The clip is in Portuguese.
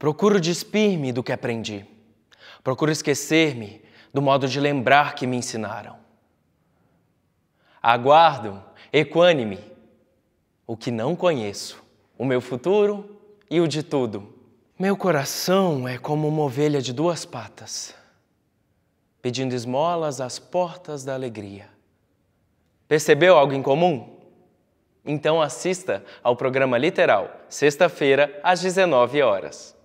Procuro despir-me do que aprendi. Procuro esquecer-me do modo de lembrar que me ensinaram. Aguardo, equânime, o que não conheço, o meu futuro e o de tudo. Meu coração é como uma ovelha de duas patas, pedindo esmolas às portas da alegria. Percebeu algo em comum? Então assista ao programa Literal, sexta-feira, às 19 horas.